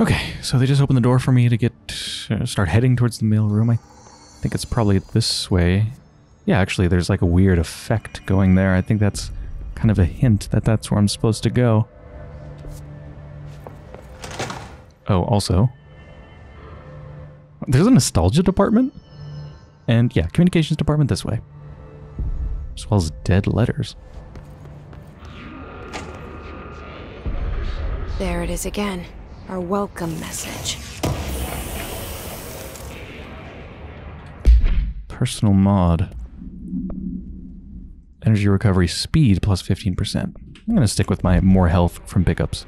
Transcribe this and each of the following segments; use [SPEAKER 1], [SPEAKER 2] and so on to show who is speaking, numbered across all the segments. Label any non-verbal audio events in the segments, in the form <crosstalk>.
[SPEAKER 1] Okay, so they just opened the door for me to get uh, start heading towards the mail room. I think it's probably this way. Yeah, actually, there's like a weird effect going there. I think that's kind of a hint that that's where I'm supposed to go. Oh, also, there's a nostalgia department, and yeah, communications department this way, as well as dead letters.
[SPEAKER 2] There it is again. Our welcome message.
[SPEAKER 1] Personal mod. Energy recovery speed plus 15%. I'm going to stick with my more health from pickups.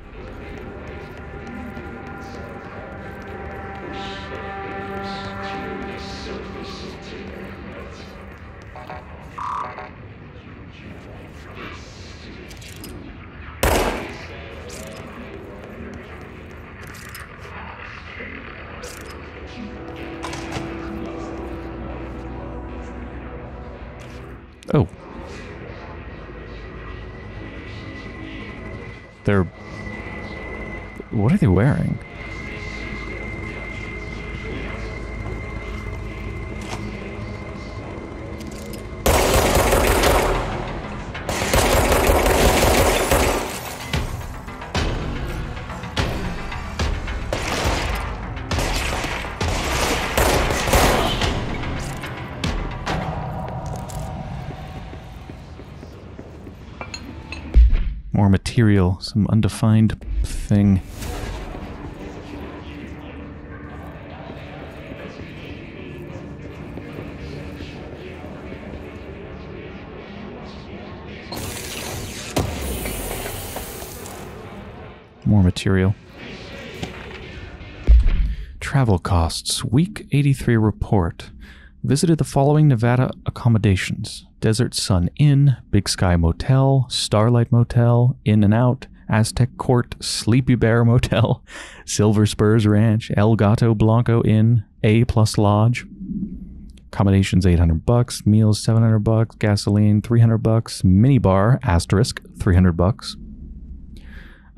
[SPEAKER 1] Some undefined thing. More material. Travel costs. Week 83 report. Visited the following Nevada accommodations Desert Sun Inn, Big Sky Motel, Starlight Motel, In and Out, Aztec Court, Sleepy Bear Motel, Silver Spurs Ranch, El Gato Blanco Inn, A Plus Lodge. Accommodations 800 bucks, meals 700 bucks, gasoline 300 bucks, minibar asterisk 300 bucks.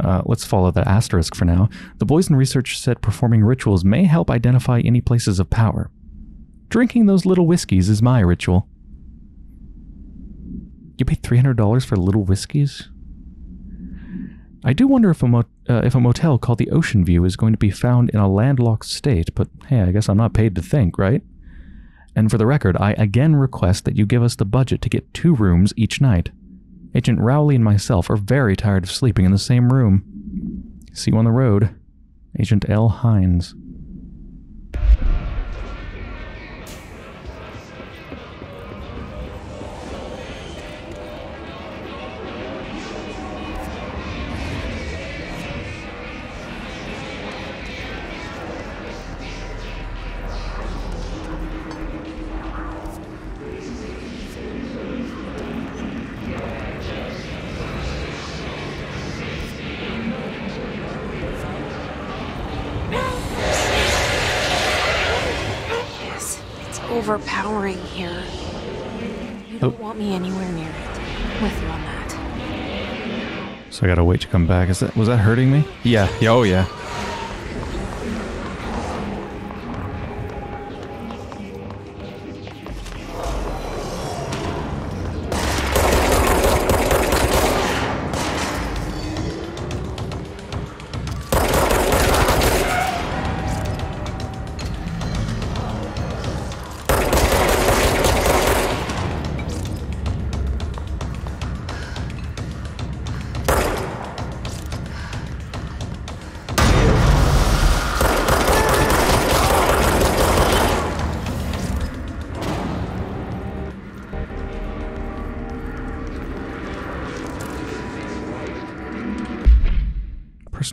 [SPEAKER 1] Uh, let's follow that asterisk for now. The Boysen research said performing rituals may help identify any places of power. Drinking those little whiskeys is my ritual. You paid $300 for little whiskeys? I do wonder if a, mo- uh, if a motel called the Ocean View is going to be found in a landlocked state, but hey, I guess I'm not paid to think, right? And for the record, I again request that you give us the budget to get two rooms each night. Agent Rowley and myself are very tired of sleeping in the same room. See you on the road. Agent L. Hines. So I gotta wait to come back. Is that was that hurting me? Yeah. Yeah. Oh yeah.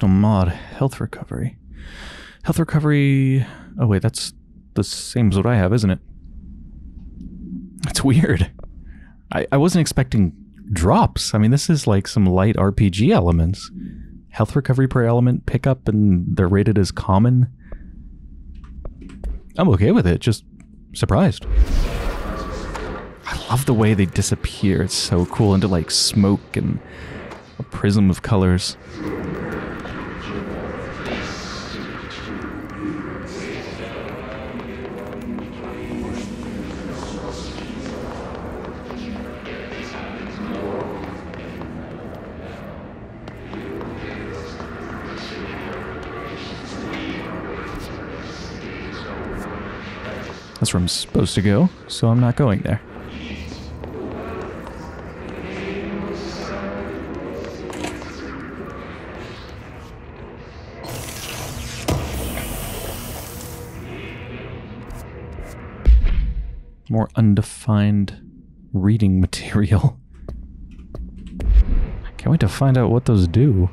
[SPEAKER 1] Personal mod, health recovery. Health recovery. Oh, wait, that's the same as what I have, isn't it? That's weird. I, I wasn't expecting drops. I mean, this is like some light RPG elements. Health recovery per element, pickup, and they're rated as common. I'm okay with it, just surprised. I love the way they disappear. It's so cool into like smoke and a prism of colors. That's where I'm supposed to go, so I'm not going there. More undefined reading <laughs> material. Can't wait to find out what those do.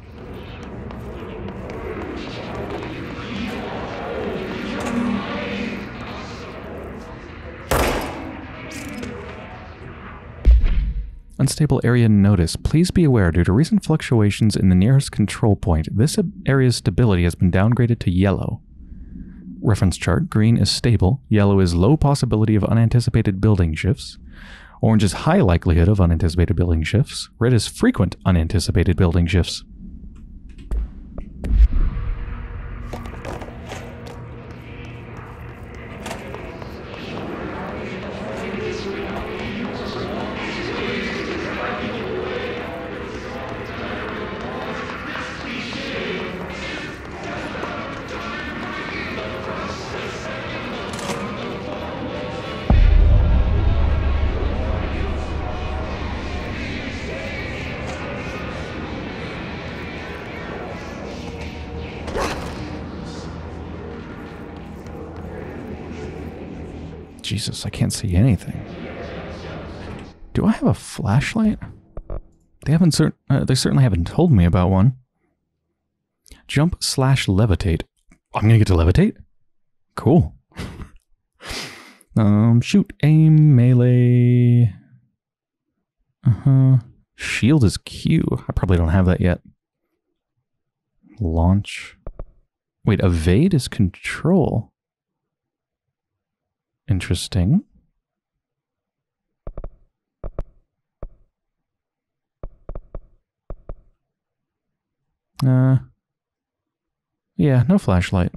[SPEAKER 1] Unstable area notice. Please be aware, due to recent fluctuations in the nearest control point, this area's stability has been downgraded to yellow. Reference chart. Green is stable. Yellow is low possibility of unanticipated building shifts. Orange is high likelihood of unanticipated building shifts. Red is frequent unanticipated building shifts. Jesus, I can't see anything. Do I have a flashlight? They haven't cert uh, they certainly haven't told me about one. Jump slash levitate. I'm gonna get to levitate? Cool. <laughs> um, shoot, aim, melee. Uh-huh. Shield is Q. I probably don't have that yet. Launch. Wait, evade is control. Interesting. Uh, yeah, no flashlight.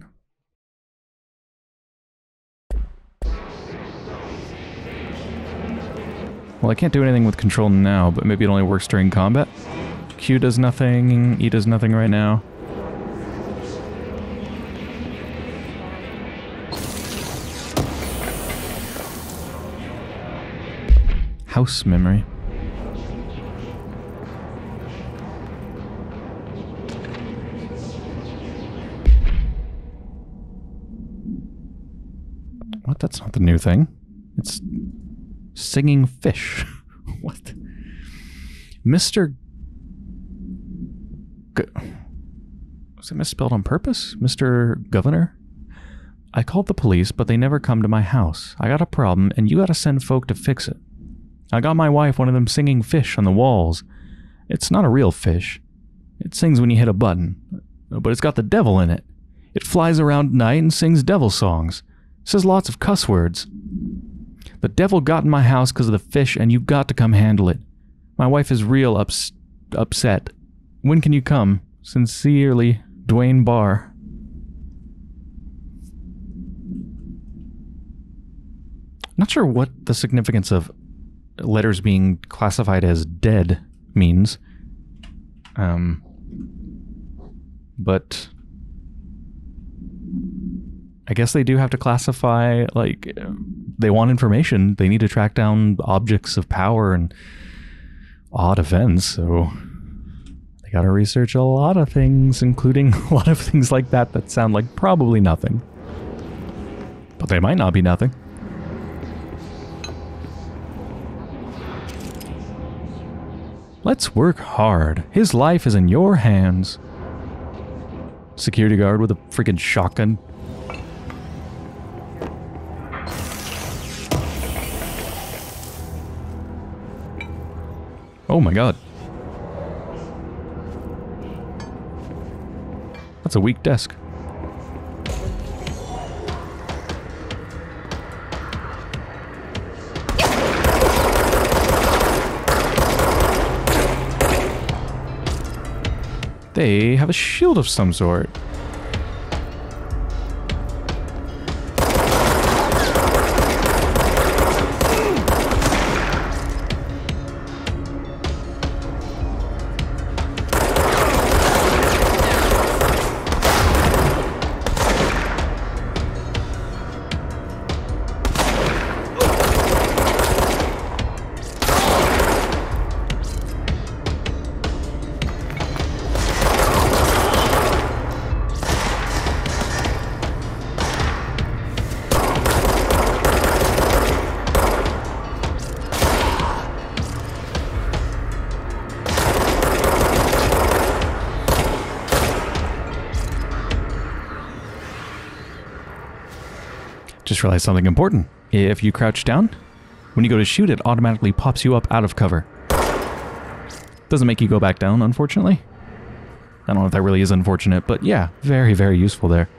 [SPEAKER 1] Well, I can't do anything with control now, but maybe it only works during combat. Q does nothing, E does nothing right now. House memory. What? That's not the new thing. It's singing fish. <laughs> what? Mr. G was it misspelled on purpose? Mr. Governor? I called the police, but they never come to my house. I got a problem, and you gotta send folk to fix it. I got my wife one of them singing fish on the walls. It's not a real fish. It sings when you hit a button, but it's got the devil in it. It flies around at night and sings devil songs. Says lots of cuss words. The devil got in my house because of the fish, and you've got to come handle it. My wife is real ups- upset. When can you come? Sincerely, Dwayne Barr. Not sure what the significance of letters being classified as dead means. Um, but I guess they do have to classify, like, they want information. They need to track down objects of power and odd events, so they gotta research a lot of things, including <laughs> a lot of things like that that sound like probably nothing. But they might not be nothing. Let's work hard. His life is in your hands. Security guard with a freaking shotgun. Oh my god. That's a weak desk. They have a shield of some sort. Realized something important. If you crouch down, when you go to shoot, it automatically pops you up out of cover. Doesn't make you go back down, unfortunately. I don't know if that really is unfortunate, but yeah, very, very useful there.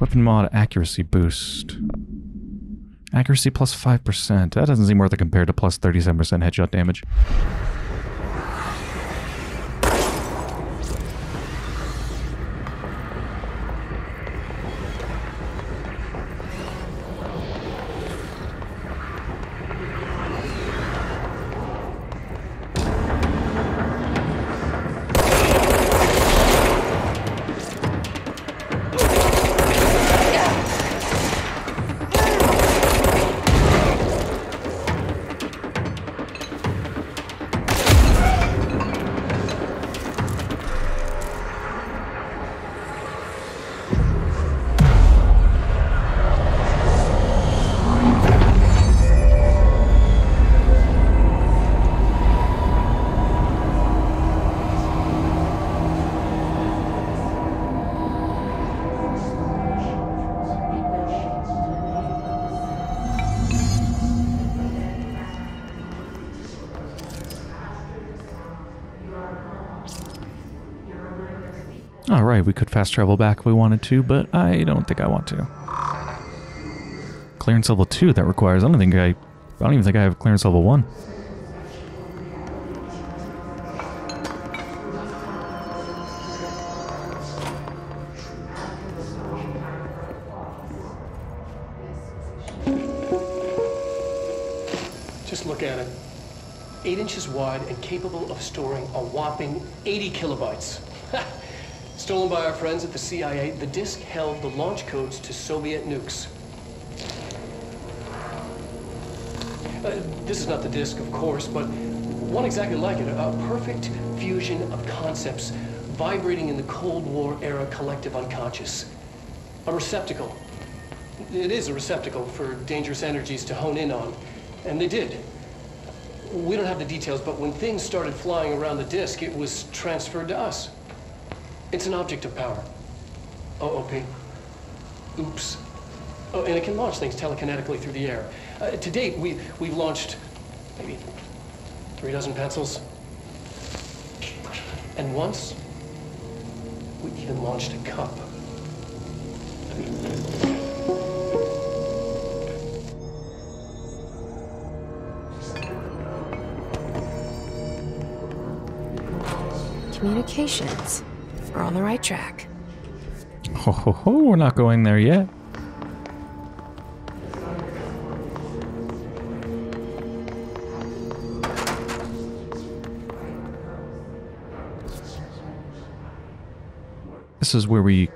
[SPEAKER 1] Weapon mod accuracy boost. Accuracy plus 5%. That doesn't seem worth it compared to plus 37% headshot damage. Alright, we could fast travel back if we wanted to, but I don't think I want to. Clearance level 2 that requires, I don't think I, I don't even think I have clearance level 1.
[SPEAKER 3] Just look at it. 8 inches wide and capable of storing a whopping 80 kilobytes. Stolen by our friends at the CIA, the disk held the launch codes to Soviet nukes. Uh, this is not the disk, of course, but one exactly like it. A perfect fusion of concepts vibrating in the Cold War era collective unconscious. A receptacle. It is a receptacle for dangerous energies to hone in on. And they did. We don't have the details, but when things started flying around the disk, it was transferred to us. It's an object of power. OOP. Oops. Oh, and it can launch things telekinetically through the air. Uh, to date, we, we've launched maybe three dozen pencils. And once, we even launched a cup. I mean,
[SPEAKER 2] Communications. We're on the right track.
[SPEAKER 1] Ho ho ho, we're not going there yet. This is where we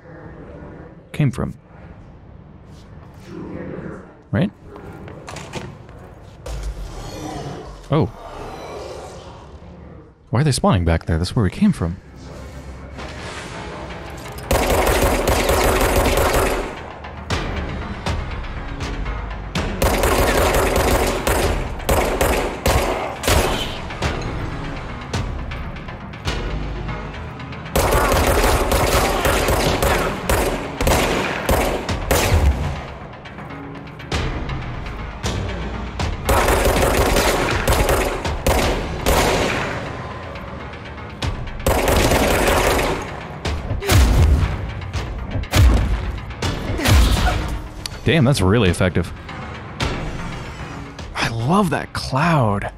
[SPEAKER 1] came from. Right? Oh. Why are they spawning back there? That's where we came from. Damn, that's really effective. I love that cloud.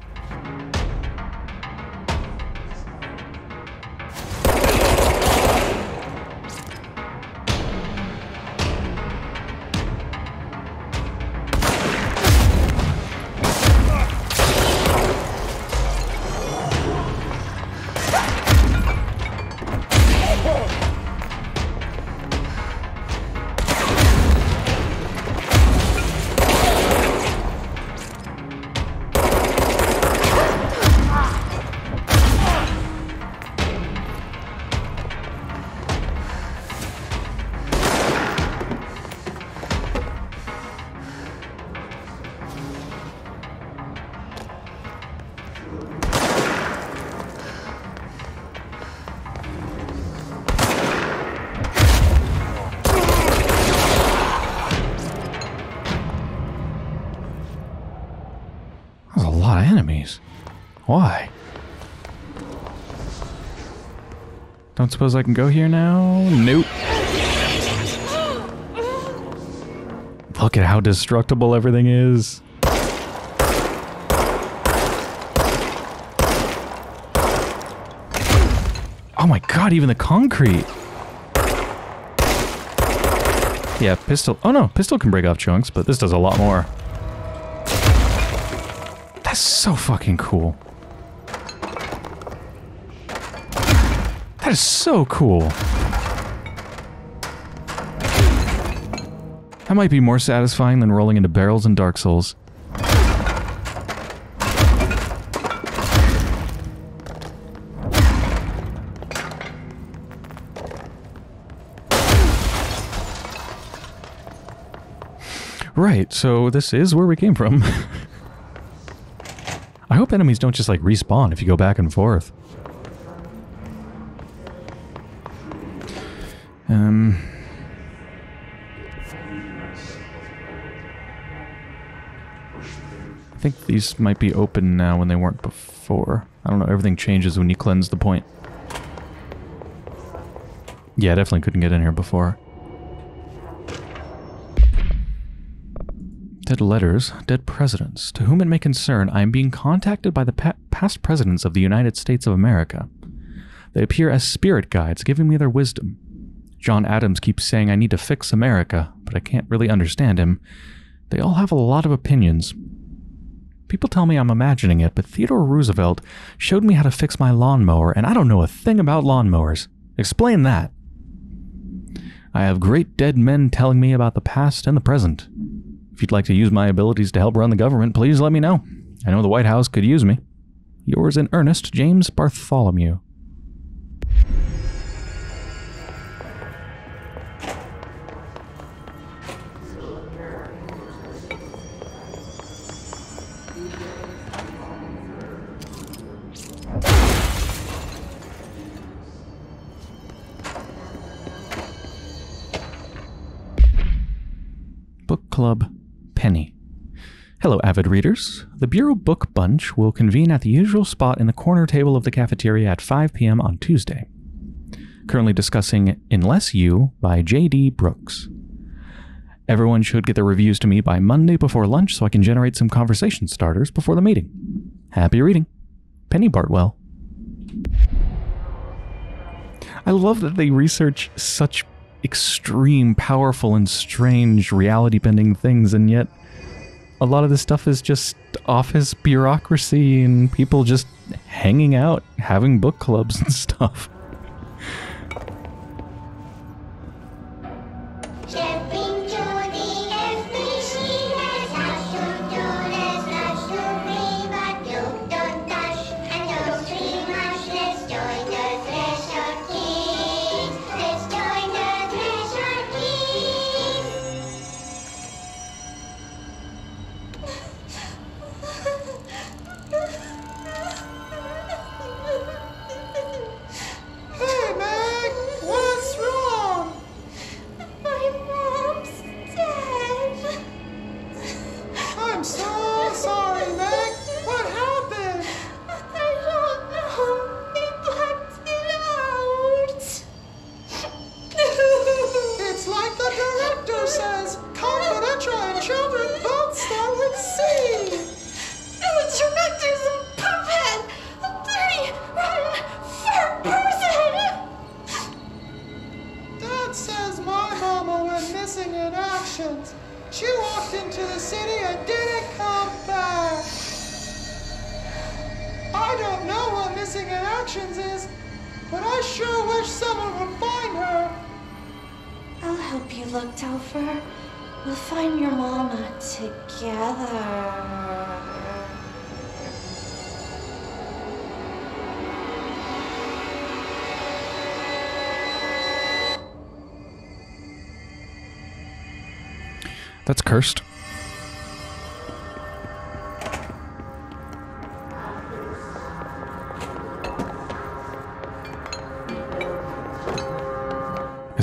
[SPEAKER 1] Suppose I can go here now? Nope. Look at how destructible everything is. Oh my god, even the concrete. Yeah, pistol. Oh no, pistol can break off chunks, but this does a lot more. That's so fucking cool. Is so cool. That might be more satisfying than rolling into barrels in Dark Souls. Right, so this is where we came from. <laughs> I hope enemies don't just like respawn if you go back and forth. These might be open now when they weren't before. I don't know, everything changes when you cleanse the point. Yeah, I definitely couldn't get in here before. Dead letters, dead presidents. To whom it may concern, I am being contacted by the pa past presidents of the United States of America. They appear as spirit guides, giving me their wisdom. John Adams keeps saying I need to fix America, but I can't really understand him. They all have a lot of opinions. People tell me I'm imagining it, but Theodore Roosevelt showed me how to fix my lawnmower, and I don't know a thing about lawnmowers. Explain that. I have great dead men telling me about the past and the present. If you'd like to use my abilities to help run the government, please let me know. I know the White House could use me. Yours in earnest, James Bartholomew. Book Club Penny. Hello, avid readers. The Bureau Book Bunch will convene at the usual spot in the corner table of the cafeteria at 5 p.m. on Tuesday. Currently discussing Unless You by J.D. Brooks. Everyone should get their reviews to me by Monday before lunch so I can generate some conversation starters before the meeting. Happy reading. Penny Bartwell. I love that they research such extreme, powerful, and strange reality bending things, and yet a lot of this stuff is just office bureaucracy and people just hanging out, having book clubs and <laughs> stuff.
[SPEAKER 4] Look, Telfer. We'll find your mama together.
[SPEAKER 1] That's cursed.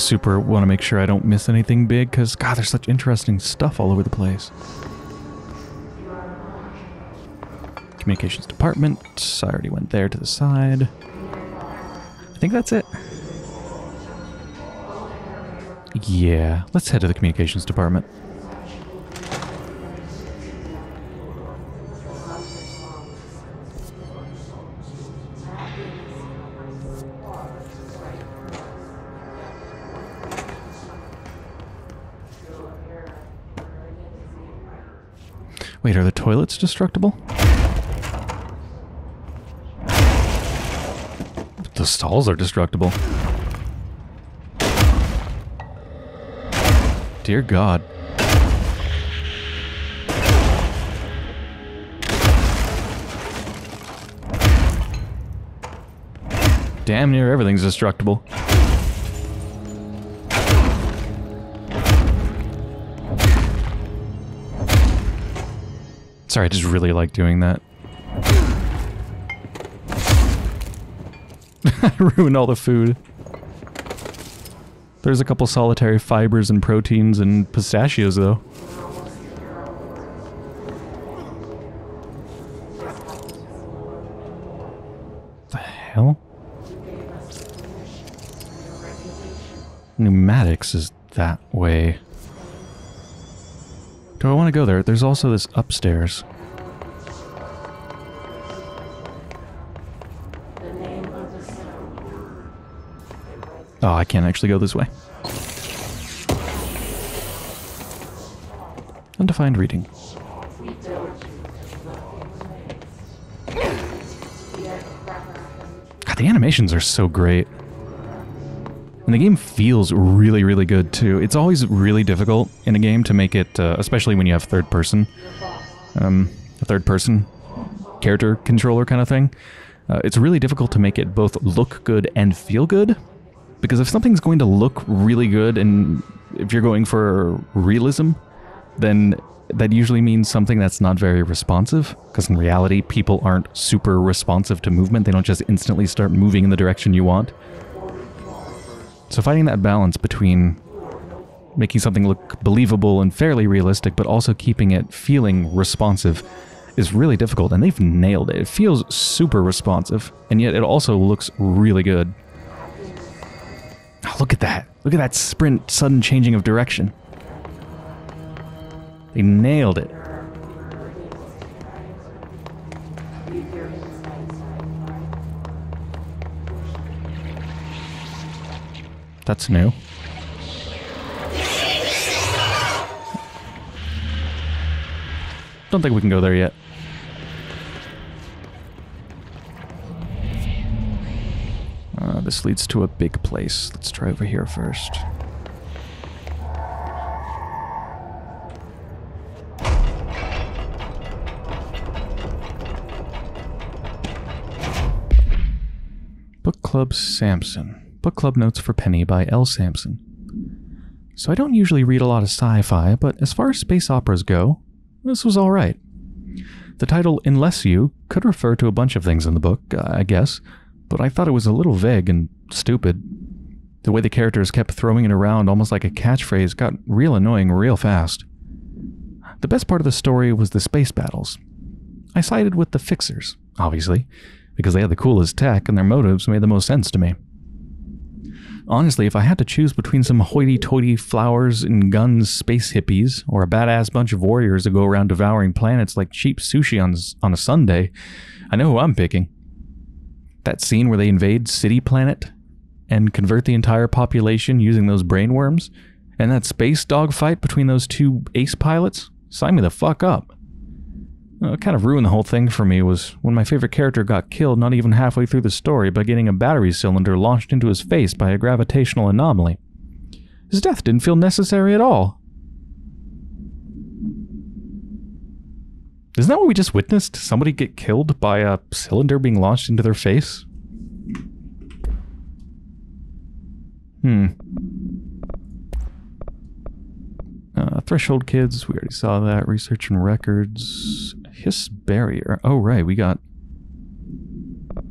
[SPEAKER 1] Super want to make sure I don't miss anything big because, God, there's such interesting stuff all over the place. Communications department. I already went there to the side. I think that's it. Yeah, let's head to the communications department. Toilets destructible? The stalls are destructible. Dear God. Damn near everything's destructible. Sorry, I just really like doing that. <laughs> I ruined all the food. There's a couple solitary fibers and proteins and pistachios, though. The hell? Pneumatics is that way. Do I want to go there? There's also this upstairs. Oh, I can't actually go this way. Undefined reading. God, the animations are so great. And the game feels really, really good too. It's always really difficult in a game to make it, uh, especially when you have third person, um, a third person character controller kind of thing. Uh, it's really difficult to make it both look good and feel good. Because if something's going to look really good and if you're going for realism, then that usually means something that's not very responsive. Because in reality, people aren't super responsive to movement. They don't just instantly start moving in the direction you want. So finding that balance between making something look believable and fairly realistic, but also keeping it feeling responsive is really difficult, and they've nailed it. It feels super responsive, and yet it also looks really good. Oh, look at that. Look at that sprint, sudden changing of direction. They nailed it. That's new. Don't think we can go there yet. Uh, this leads to a big place. Let's try over here first. Book Club Samson. Book Club Notes for Penny by L. Sampson. So I don't usually read a lot of sci-fi, but as far as space operas go, this was alright. The title Unless You could refer to a bunch of things in the book, uh, I guess, but I thought it was a little vague and stupid. The way the characters kept throwing it around almost like a catchphrase got real annoying real fast. The best part of the story was the space battles. I sided with the Fixers, obviously, because they had the coolest tech and their motives made the most sense to me. Honestly, if I had to choose between some hoity-toity flowers and guns space hippies or a badass bunch of warriors that go around devouring planets like cheap sushi on, on a Sunday, I know who I'm picking. That scene where they invade City Planet and convert the entire population using those brainworms, and that space dogfight between those two ace pilots, sign me the fuck up. What kind of ruined the whole thing for me was when my favorite character got killed not even halfway through the story by getting a battery cylinder launched into his face by a gravitational anomaly. His death didn't feel necessary at all. Isn't that what we just witnessed? Somebody get killed by a cylinder being launched into their face? Hmm. Uh, threshold kids, we already saw that. Research and records. Hiss barrier. Oh, right, we got uh,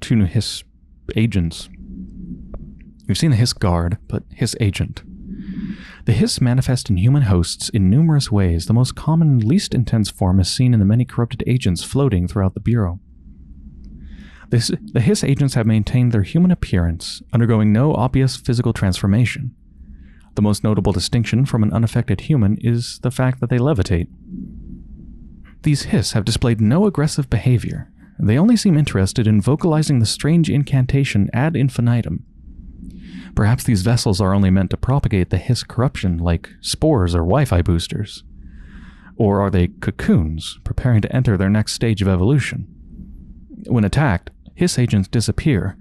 [SPEAKER 1] two new Hiss agents. We've seen the Hiss guard, but Hiss agent. The hiss manifest in human hosts in numerous ways. The most common and least intense form is seen in the many corrupted agents floating throughout the Bureau. This, the hiss agents have maintained their human appearance, undergoing no obvious physical transformation. The most notable distinction from an unaffected human is the fact that they levitate. These hiss have displayed no aggressive behavior. They only seem interested in vocalizing the strange incantation ad infinitum. Perhaps these vessels are only meant to propagate the hiss corruption like spores or Wi Fi boosters. Or are they cocoons, preparing to enter their next stage of evolution? When attacked, hiss agents disappear,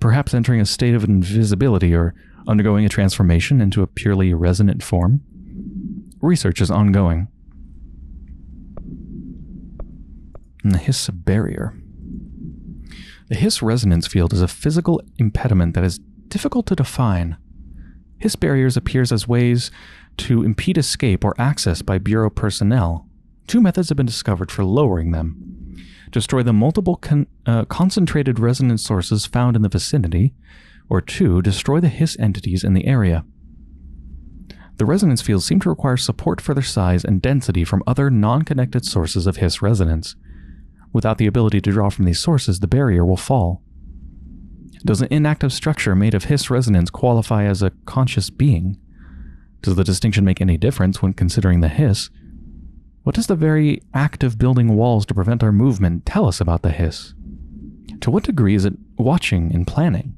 [SPEAKER 1] perhaps entering a state of invisibility or undergoing a transformation into a purely resonant form. Research is ongoing. And the hiss barrier. The hiss resonance field is a physical impediment that is difficult to define. Hiss barriers appears as ways to impede escape or access by Bureau personnel. Two methods have been discovered for lowering them. Destroy the multiple con- uh, concentrated resonance sources found in the vicinity, or two, destroy the hiss entities in the area. The resonance fields seem to require support for their size and density from other non connected sources of hiss resonance. Without the ability to draw from these sources, the barrier will fall. Does an inactive structure made of hiss resonance qualify as a conscious being? Does the distinction make any difference when considering the hiss? What does the very act of building walls to prevent our movement tell us about the hiss? To what degree is it watching and planning?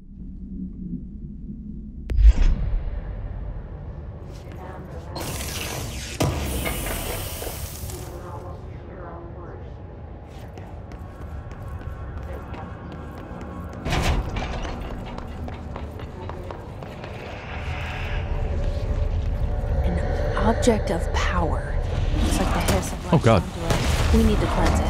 [SPEAKER 2] Object of power. Looks like the hiss of
[SPEAKER 1] Oh, God.
[SPEAKER 2] latched onto it. We need to cleanse it.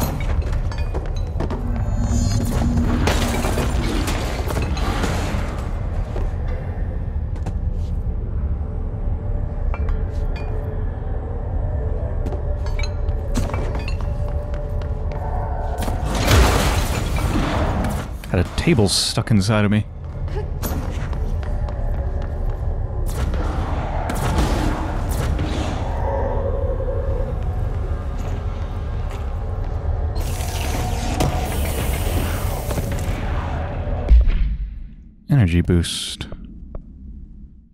[SPEAKER 1] Had a table stuck inside of me. Energy boost.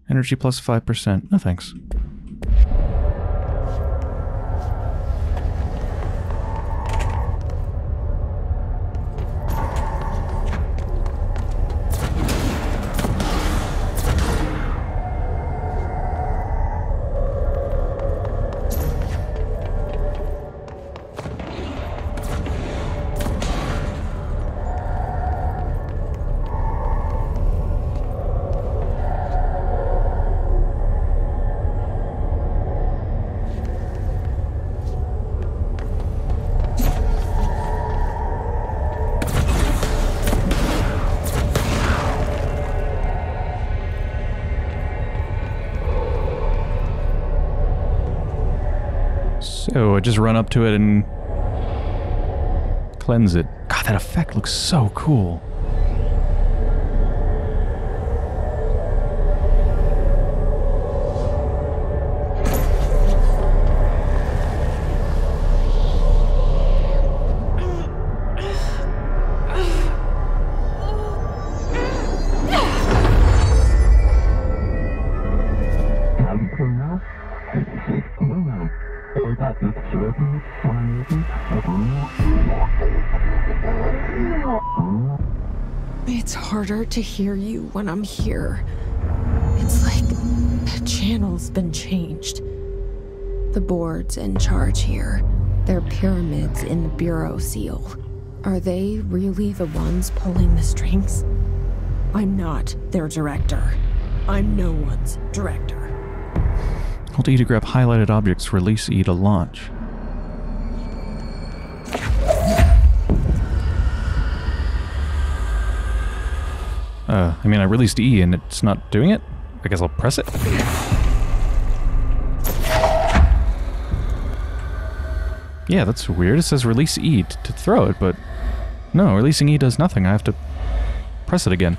[SPEAKER 1] Energy plus 5%. No thanks. Run up to it and cleanse it. God, that effect looks so cool.
[SPEAKER 2] To hear you when I'm here. It's like the channel's been changed. The boards in charge here, they're pyramids in the Bureau seal. Are they really the ones pulling the strings? I'm not their director. I'm no one's director.
[SPEAKER 1] Hold E to grab highlighted objects, release E to launch. I mean, I released E and it's not doing it. I guess I'll press it. Yeah, that's weird. It says release E to throw it, but no, releasing E does nothing. I have to press it again.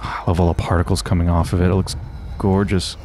[SPEAKER 1] Ah, I love all the particles coming off of it. It looks gorgeous.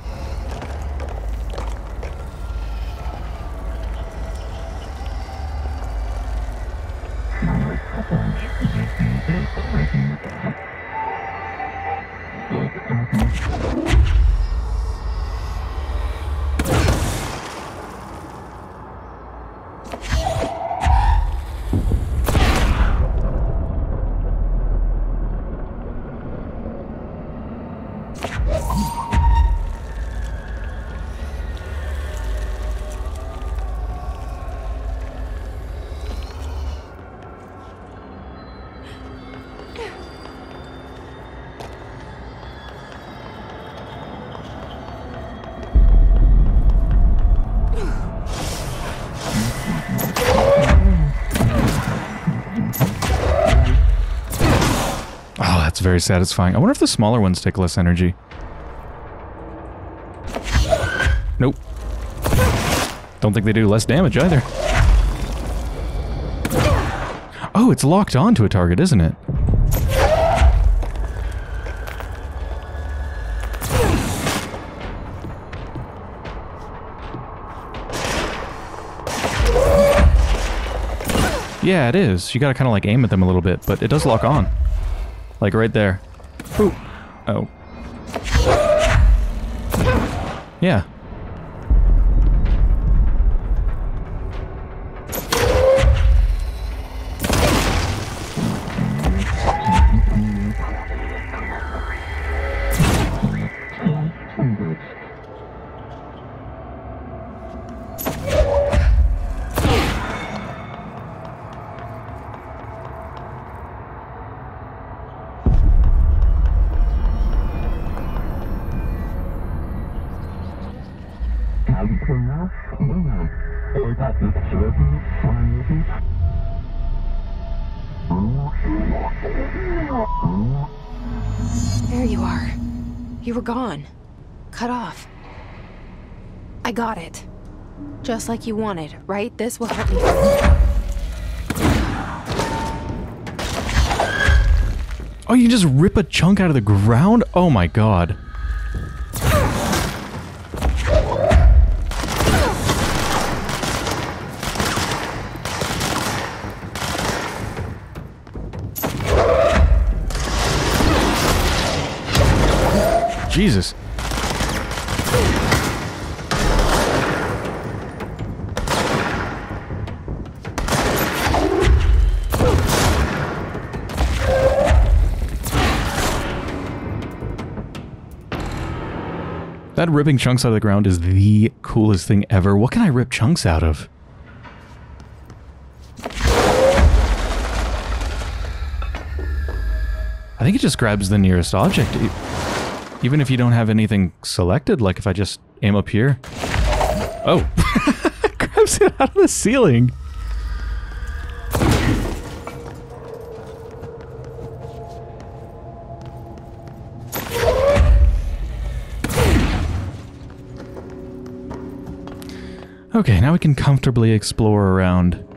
[SPEAKER 1] Satisfying. I wonder if the smaller ones take less energy. Nope. Don't think they do less damage either. Oh, it's locked onto a target, isn't it? Yeah, it is. You gotta kind of like aim at them a little bit, but it does lock on. Like right there. Ooh. Oh. Yeah.
[SPEAKER 2] Were gone. Cut off. I got it. Just like you wanted, right? This will help me.
[SPEAKER 1] Oh, you just rip a chunk out of the ground? Oh my god. Jesus. That ripping chunks out of the ground is the coolest thing ever. What can I rip chunks out of? I think it just grabs the nearest object. e- Even if you don't have anything selected, like if I just aim up here. Oh. <laughs> grabs it out of the ceiling. Okay, now we can comfortably explore around.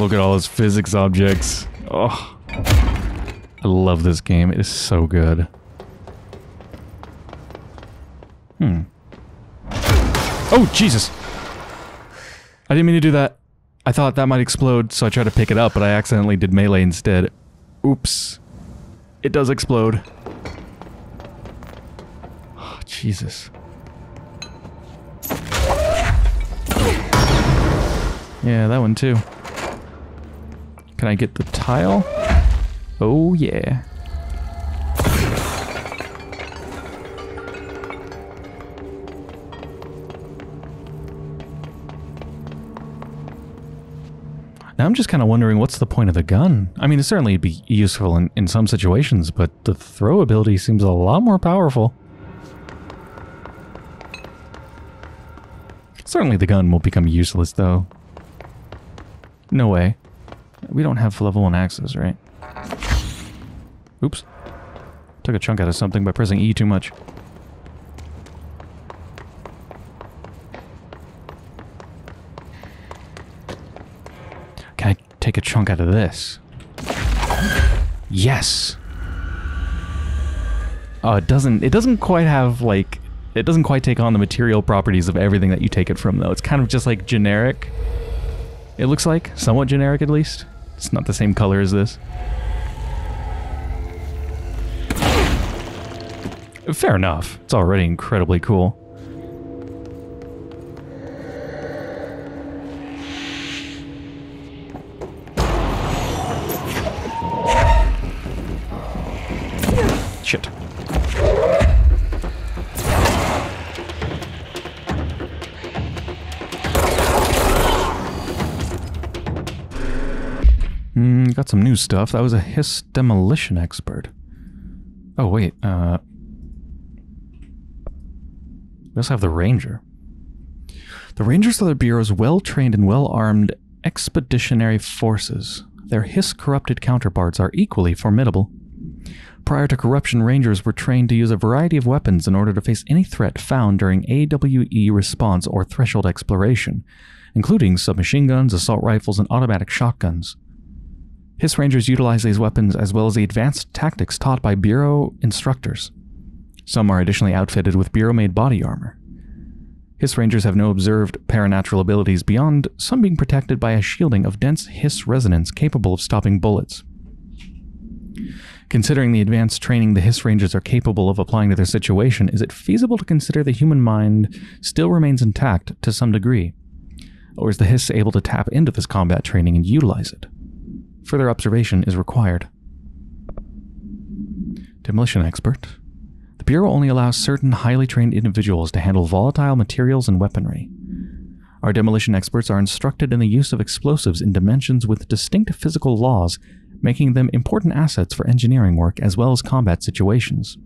[SPEAKER 1] Look at all those physics objects. Oh. I love this game. It is so good. Hmm. Oh, Jesus! I didn't mean to do that. I thought that might explode, so I tried to pick it up, but I accidentally did melee instead. Oops. It does explode. Oh, Jesus. Yeah, that one too. Can I get the tile? Oh, yeah. Now I'm just kind of wondering what's the point of the gun? I mean, it certainly would be useful in, in some situations, but the throw ability seems a lot more powerful. Certainly the gun will become useless, though. No way. We don't have level 1 axes, right? Oops. Took a chunk out of something by pressing E too much. Can I take a chunk out of this? Yes! Oh, it doesn't, it doesn't quite have, like, it doesn't quite take on the material properties of everything that you take it from, though. It's kind of just, like, generic. It looks like, somewhat generic at least. It's not the same color as this. Fair enough. It's already incredibly cool. Got some new stuff. That was a Hiss demolition expert. Oh, wait. Uh, we also have the Ranger. The Rangers are the Bureau's well trained and well armed expeditionary forces. Their Hiss corrupted counterparts are equally formidable. Prior to corruption, Rangers were trained to use a variety of weapons in order to face any threat found during AWE response or threshold exploration, including submachine guns, assault rifles, and automatic shotguns. Hiss Rangers utilize these weapons as well as the advanced tactics taught by Bureau instructors. Some are additionally outfitted with Bureau made body armor. Hiss Rangers have no observed paranatural abilities beyond some being protected by a shielding of dense Hiss resonance capable of stopping bullets. Considering the advanced training the Hiss Rangers are capable of applying to their situation, is it feasible to consider the human mind still remains intact to some degree? Or is the Hiss able to tap into this combat training and utilize it? Further observation is required. Demolition expert. The Bureau only allows certain highly trained individuals to handle volatile materials and weaponry. Our demolition experts are instructed in the use of explosives in dimensions with distinct physical laws, making them important assets for engineering work as well as combat situations.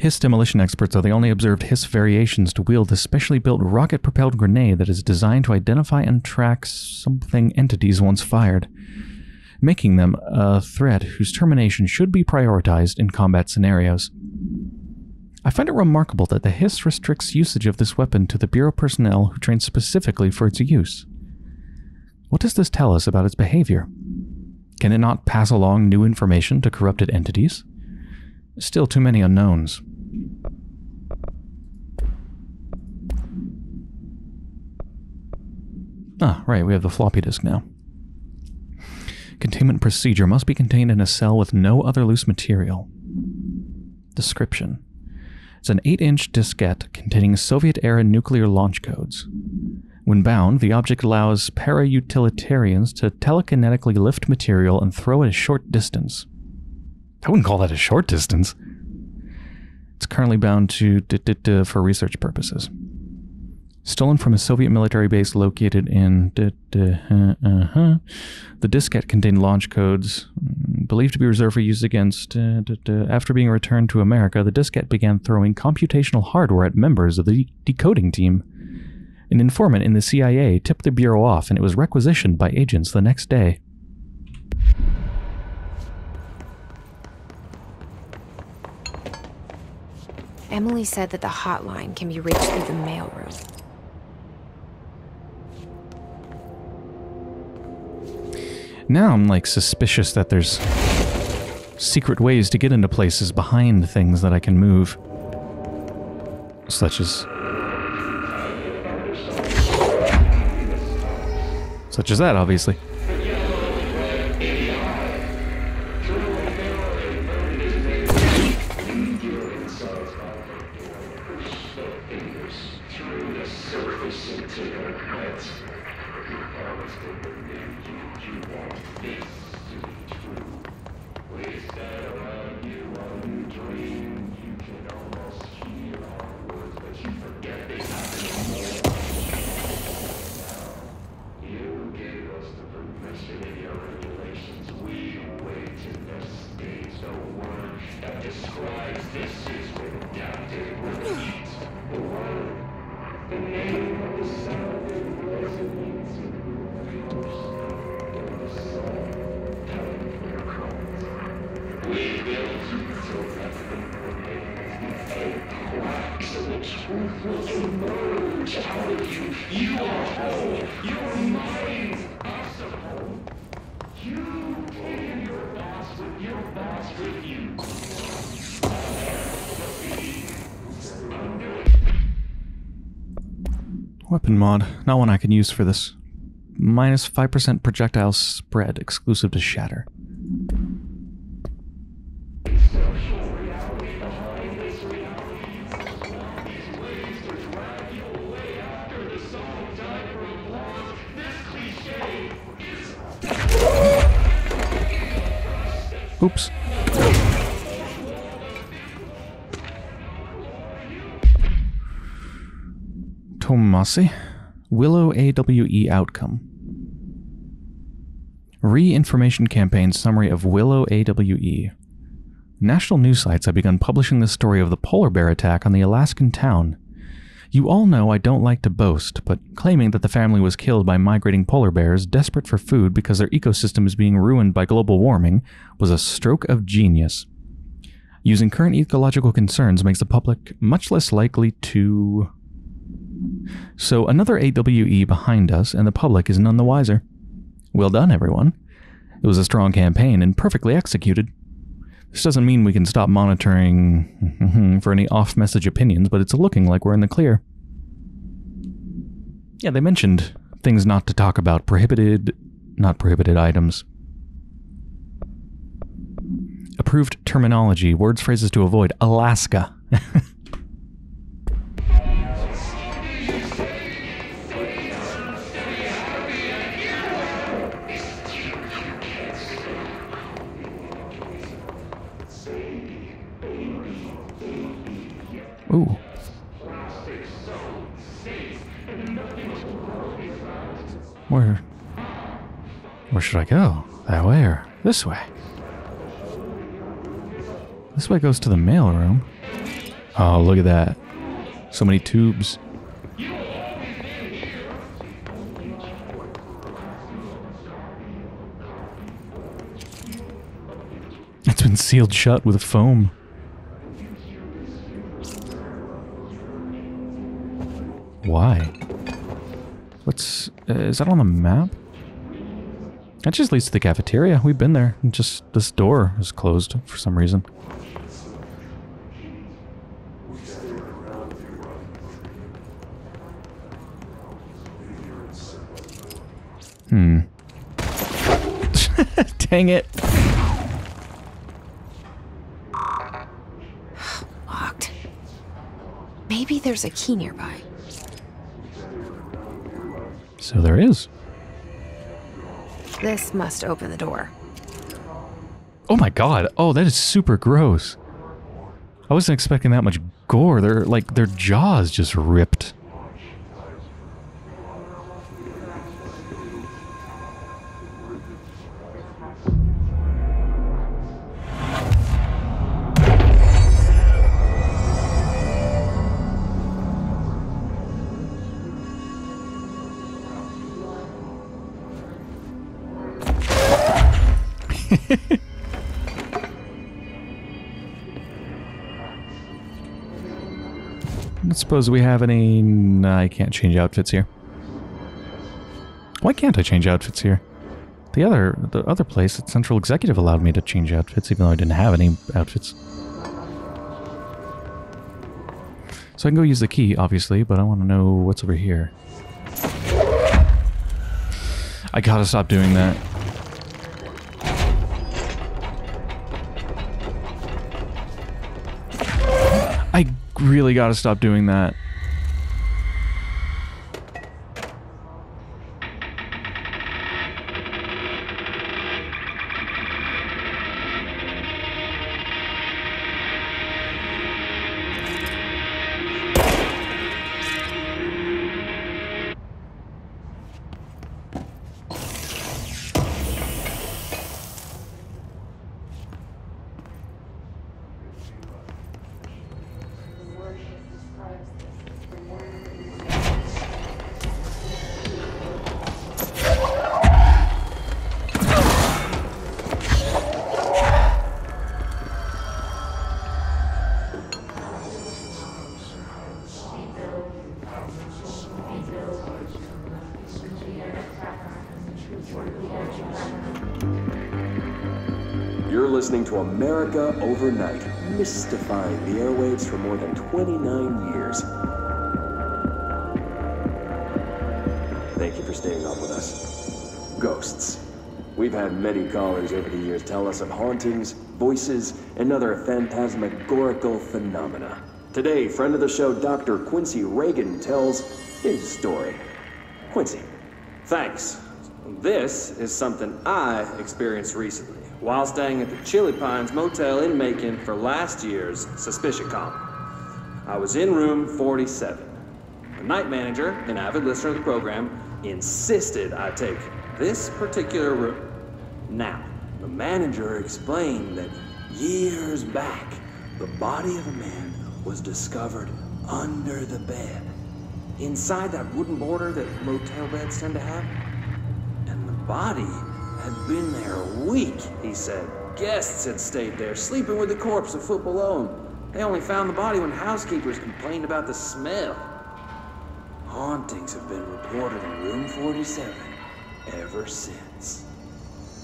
[SPEAKER 1] Hiss demolition experts are the only observed Hiss variations to wield a specially built rocket propelled grenade that is designed to identify and track something entities once fired, making them a threat whose termination should be prioritized in combat scenarios. I find it remarkable that the Hiss restricts usage of this weapon to the Bureau personnel who train specifically for its use. What does this tell us about its behavior? Can it not pass along new information to corrupted entities? Still too many unknowns. Ah, right, we have the floppy disk now. Containment procedure must be contained in a cell with no other loose material. Description It's an 8 inch diskette containing Soviet era nuclear launch codes. When bound, the object allows para utilitarians to telekinetically lift material and throw it a short distance. I wouldn't call that a short distance. It's currently bound to for research purposes. Stolen from a Soviet military base located in. uh, uh-huh. The diskette contained launch codes mm, believed to be reserved for use against. uh, After being returned to America, the diskette began throwing computational hardware at members of the decoding team. An informant in the CIA tipped the Bureau off, and it was requisitioned by agents the next day.
[SPEAKER 5] Emily said that the hotline can be reached through the mailroom.
[SPEAKER 1] Now I'm like suspicious that there's secret ways to get into places behind things that I can move. Such as. Such as that, obviously.
[SPEAKER 6] you you are. You.
[SPEAKER 1] Weapon mod, not one I can use for this. Minus 5% projectile spread, exclusive to shatter. Oops. Tomasi. Willow AWE outcome. Re-information campaign summary of Willow AWE. National news sites have begun publishing the story of the polar bear attack on the Alaskan town. You all know I don't like to boast, but claiming that the family was killed by migrating polar bears desperate for food because their ecosystem is being ruined by global warming was a stroke of genius. Using current ecological concerns makes the public much less likely to. So, another AWE behind us, and the public is none the wiser. Well done, everyone. It was a strong campaign and perfectly executed. This doesn't mean we can stop monitoring mm-hmm, for any off message opinions, but it's looking like we're in the clear. Yeah, they mentioned things not to talk about, prohibited, not prohibited items. Approved terminology, words, phrases to avoid. Alaska. <laughs> Ooh. Where? Where should I go? That way or this way? This way goes to the mail room. Oh, look at that. So many tubes. It's been sealed shut with a foam. Why? What's... Uh, is that on the map? That just leads to the cafeteria. We've been there. Just this door is closed for some reason. Hmm. <laughs> Dang it.
[SPEAKER 5] Locked. Maybe there's a key nearby.
[SPEAKER 1] So there is.
[SPEAKER 5] This must open the door.
[SPEAKER 1] Oh my god. Oh, that is super gross. I wasn't expecting that much gore. They're like their jaws just ripped. Suppose we have any... I can't change outfits here. Why can't I change outfits here? The other the other place at Central Executive allowed me to change outfits even though I didn't have any outfits. So I can go use the key, obviously, but I want to know what's over here. I gotta stop doing that. Really gotta stop doing that.
[SPEAKER 6] Mystifying the airwaves for more than 29 years. Thank you for staying up with us. Ghosts. We've had many callers over the years tell us of hauntings, voices, and other phantasmagorical phenomena. Today, friend of the show Dr. Quincy Reagan tells his story. Quincy,
[SPEAKER 7] Thanks. This is something I experienced recently while staying at the Chili Pines Motel in Macon for last year's Suspicion Con. I was in room 47. The night manager, an avid listener of the program, insisted I take this particular room. Now, the manager explained that years back, the body of a man was discovered under the bed, inside that wooden border that motel beds tend to have. And the body had been there a week, he said. Guests had stayed there, sleeping with the corpse a foot below 'em. They only found the body when housekeepers complained about the smell. Hauntings have been reported in room 47 ever since.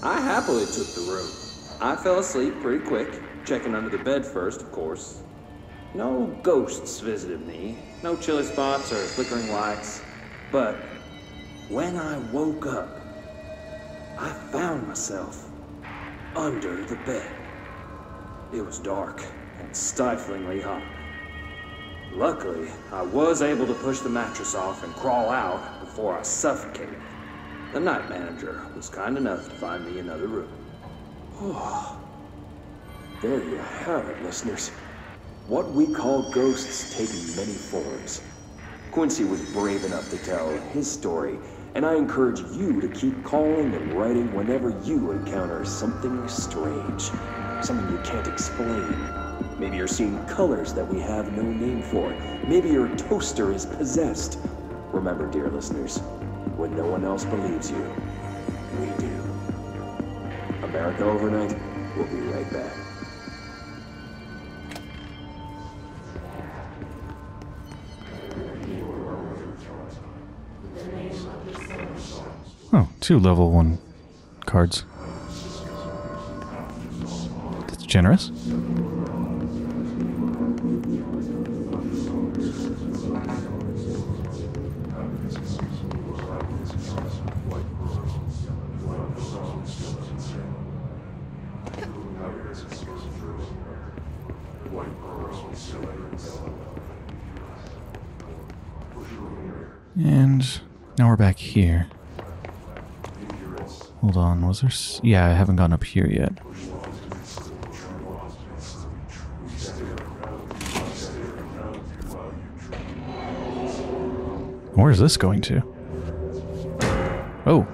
[SPEAKER 7] I happily took the room. I fell asleep pretty quick, checking under the bed first, of course. No ghosts visited me, no chilly spots or flickering lights. But when I woke up, I found myself under the bed. It was dark and stiflingly hot. Luckily, I was able to push the mattress off and crawl out before I suffocated. The night manager was kind enough to find me another room.
[SPEAKER 6] Oh, there you have it, listeners. What we call ghosts take many forms. Quincy was brave enough to tell his story, and I encourage you to keep calling and writing whenever you encounter something strange, something you can't explain. Maybe you're seeing colors that we have no name for. Maybe your toaster is possessed. Remember, dear listeners, when no one else believes you, we do. America Overnight, we'll be right back.
[SPEAKER 1] Oh, two level one cards. That's generous. And now we're back here. Hold on, was there? Yeah, I haven't gone up here yet. Where's this going to? Oh.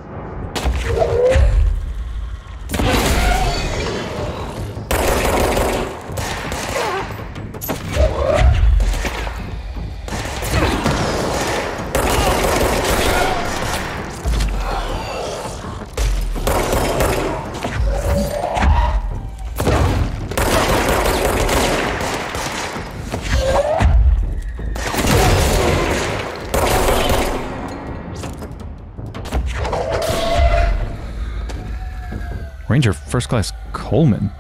[SPEAKER 1] First Class Coleman.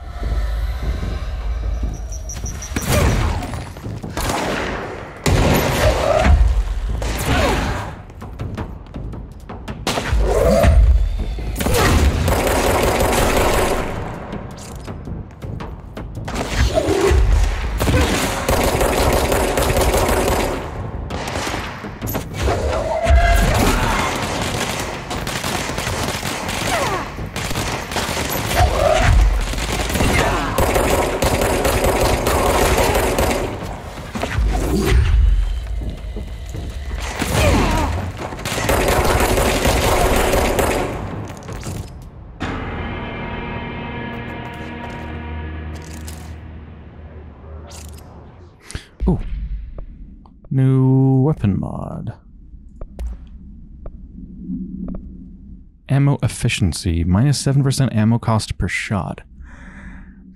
[SPEAKER 1] Efficiency. Minus 7% ammo cost per shot.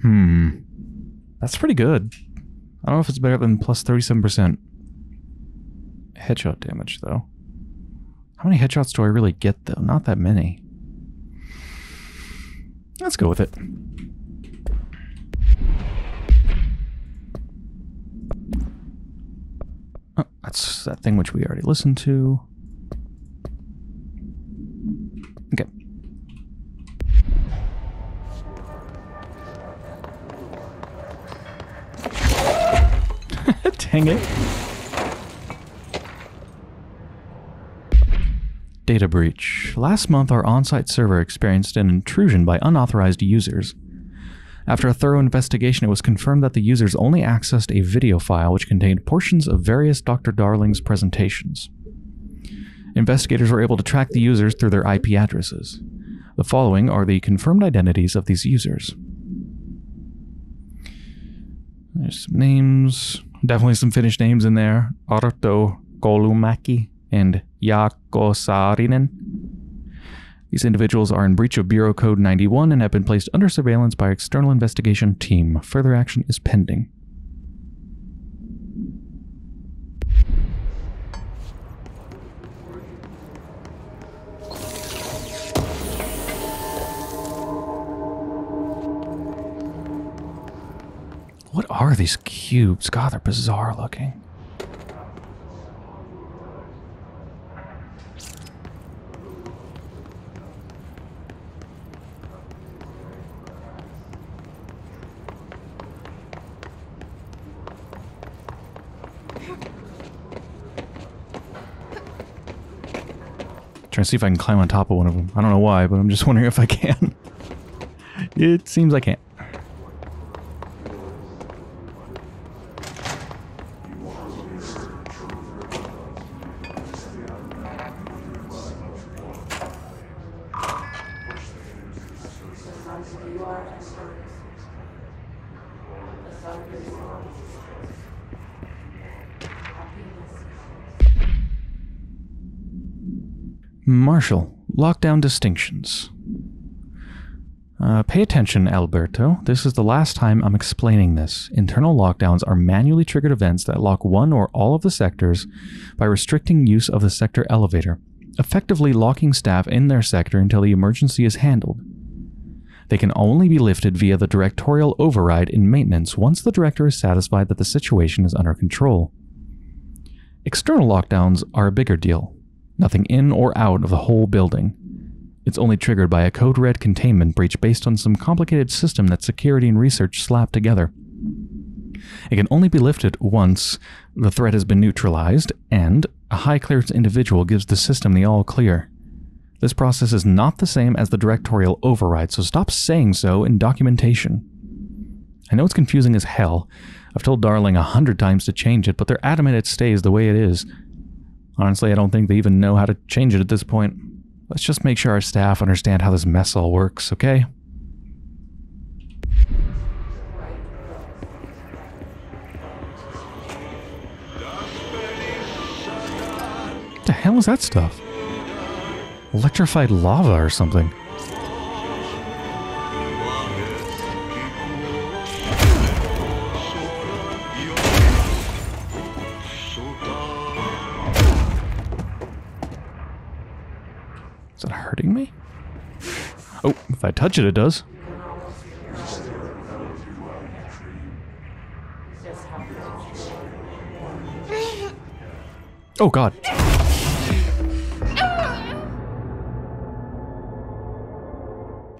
[SPEAKER 1] Hmm. That's pretty good. I don't know if it's better than plus 37% headshot damage, though. How many headshots do I really get, though? Not that many. Let's go with it. Oh, that's that thing which we already listened to. Dang it. Data breach. Last month, our on site server experienced an intrusion by unauthorized users. After a thorough investigation, it was confirmed that the users only accessed a video file which contained portions of various Dr. Darling's presentations. Investigators were able to track the users through their IP addresses. The following are the confirmed identities of these users. There's some names, definitely some Finnish names in there. Arto Kolumaki and Jaakko Saarinen. These individuals are in breach of Bureau Code 91 and have been placed under surveillance by external investigation team. Further action is pending. What are these cubes? God, they're bizarre looking. Trying to see if I can climb on top of one of them. I don't know why, but I'm just <laughs> wondering if I can. it seems I can't. Marshall, lockdown distinctions. Uh, pay attention, Alberto. This is the last time I'm explaining this. Internal lockdowns are manually triggered events that lock one or all of the sectors by restricting use of the sector elevator, effectively locking staff in their sector until the emergency is handled. They can only be lifted via the directorial override in maintenance once the director is satisfied that the situation is under control. External lockdowns are a bigger deal. Nothing in or out of the whole building. It's only triggered by a code red containment breach based on some complicated system that security and research slapped together. It can only be lifted once the threat has been neutralized and a high clearance individual gives the system the all clear. This process is not the same as the directorial override, so stop saying so in documentation. I know it's confusing as hell. I've told Darling a hundred times to change it, but they're adamant it stays the way it is. Honestly, I don't think they even know how to change it at this point. Let's just make sure our staff understand how this mess all works, okay? What the hell is that stuff? Electrified lava or something. Oh, if I touch it, it does. Oh, God.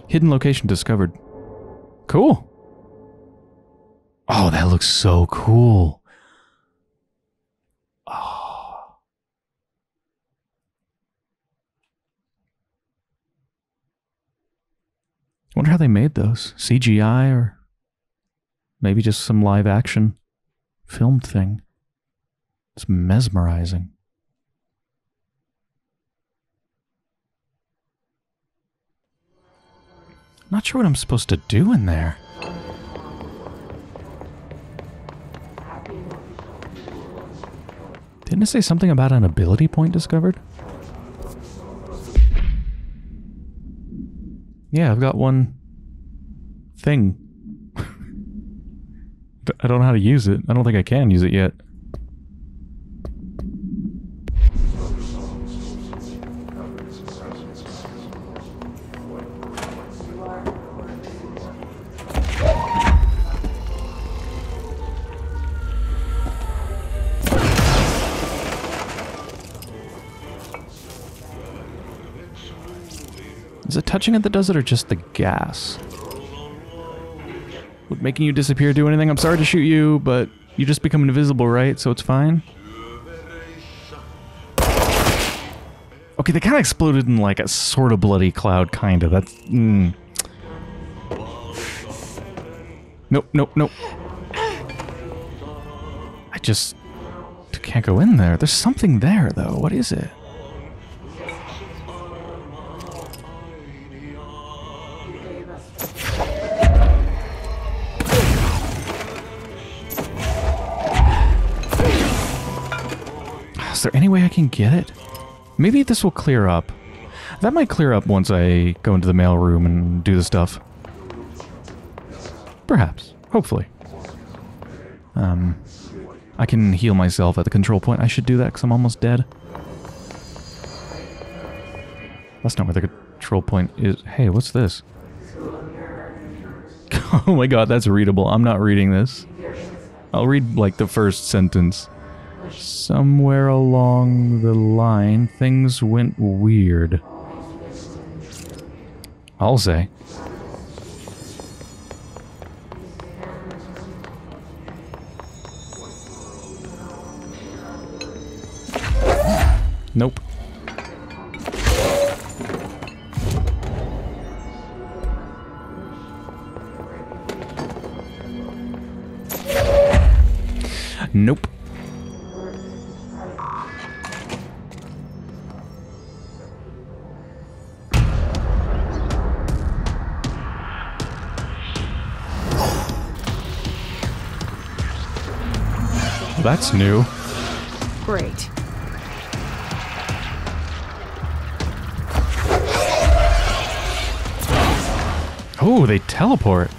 [SPEAKER 1] Hidden location discovered. Cool. Oh, that looks so cool. Wonder how they made those. CGI or maybe just some live action filmed thing. It's mesmerizing. Not sure what I'm supposed to do in there. Didn't it say something about an ability point discovered? Yeah, I've got one thing. <laughs> I don't know how to use it. I don't think I can use it yet. It that does it or just the gas? Would making you disappear do anything? I'm sorry to shoot you, but You just become invisible, right? So it's fine? Okay, they kind of exploded in like a sort of bloody cloud, kind of. That's... Mm. Nope, nope, nope. I just can't go in there. There's something there, though. What is it? Can get it? Maybe this will clear up. That might clear up once I go into the mail room and do the stuff. Perhaps. Hopefully. Um, I can heal myself at the control point. I should do that because I'm almost dead. That's not where the control point is. Hey, what's this? <laughs> oh my god, that's readable. I'm not reading this. I'll read, like, the first sentence. Somewhere along the line, things went weird. I'll say. Nope. Nope. That's new.
[SPEAKER 2] Great.
[SPEAKER 1] Oh, they teleport.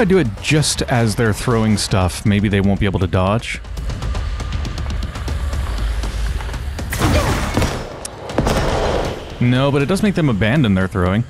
[SPEAKER 1] I do it just as they're throwing stuff, maybe they won't be able to dodge. No, but it does make them abandon their throwing.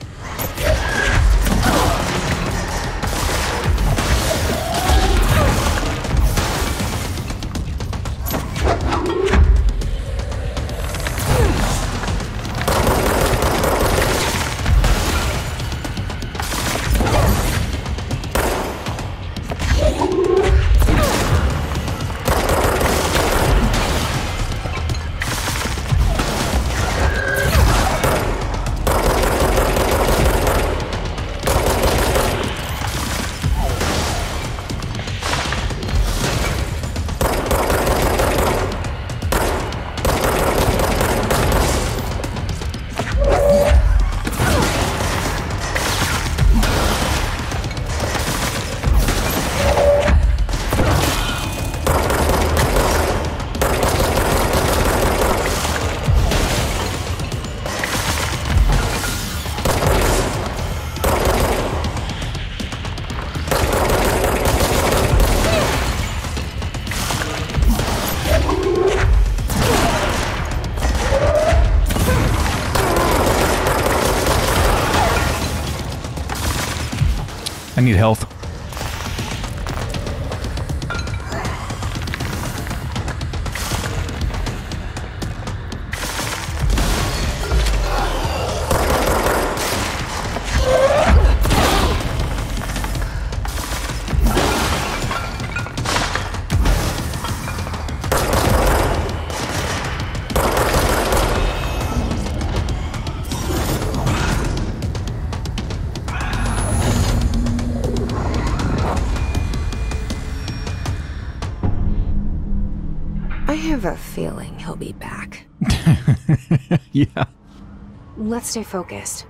[SPEAKER 5] Let's stay focused.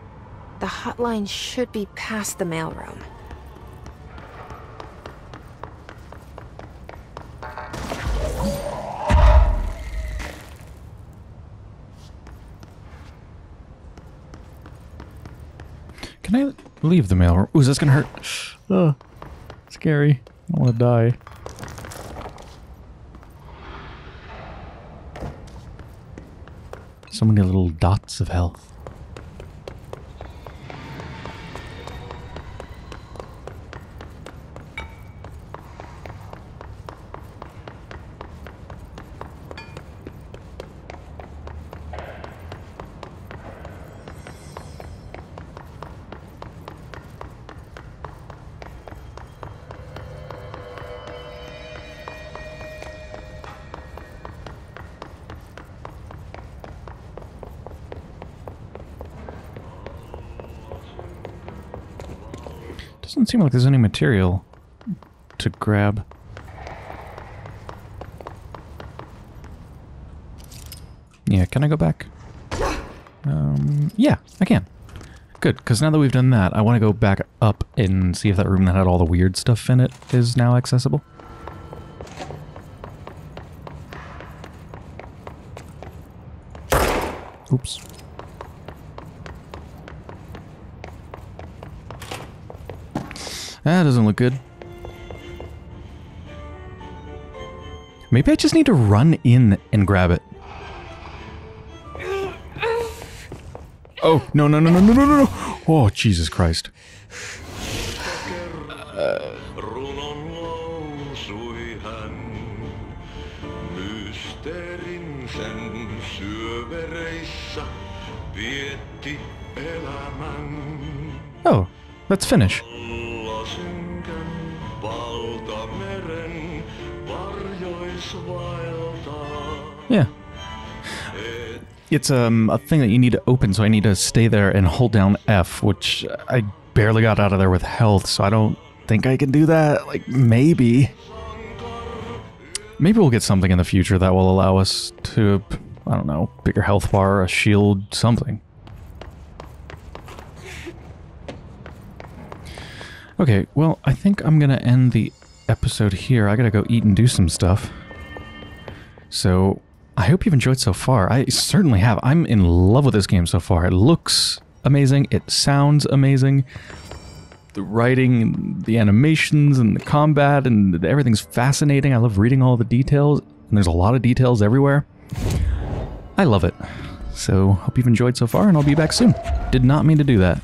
[SPEAKER 5] The hotline should be past the mailroom.
[SPEAKER 1] Can I leave the mail? Ooh, is this gonna hurt? Ugh. Scary. I want to die. So many little dots of health. Doesn't seem like there's any material to grab. Yeah, can I go back? Um, yeah, I can. Good, because now that we've done that, I want to go back up and see if that room that had all the weird stuff in it is now accessible. Oops. That doesn't look good. Maybe I just need to run in and grab it. Oh, no, no, no, no, no, no, no. Oh, Jesus Christ.
[SPEAKER 8] Elämän.
[SPEAKER 1] Oh, let's finish. Yeah. It's um, a thing that you need to open, so I need to stay there and hold down F, which I barely got out of there with health, so I don't think I can do that. Like, maybe. Maybe we'll get something in the future that will allow us to, I don't know, bigger health bar, a shield, something. Okay, well, I think I'm gonna end the episode here. I gotta go eat and do some stuff. So, I hope you've enjoyed so far. I certainly have. I'm in love with this game so far. It looks amazing. It sounds amazing. The writing, the animations, and the combat, and everything's fascinating. I love reading all the details, and there's a lot of details everywhere. I love it. So, hope you've enjoyed so far, and I'll be back soon. Did not mean to do that.